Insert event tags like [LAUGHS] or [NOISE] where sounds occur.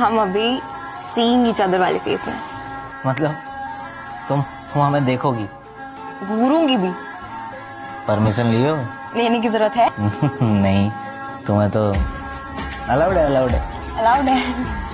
हम अभी seeing each other वाले फेस में। मतलब तुम तुम हमें देखोगी? घूरूँगी भी। परमिशन लियो लेने की ज़रूरत है? [LAUGHS] नहीं तुम्हें तो अलाउड है अलाउड है। अलाउड है।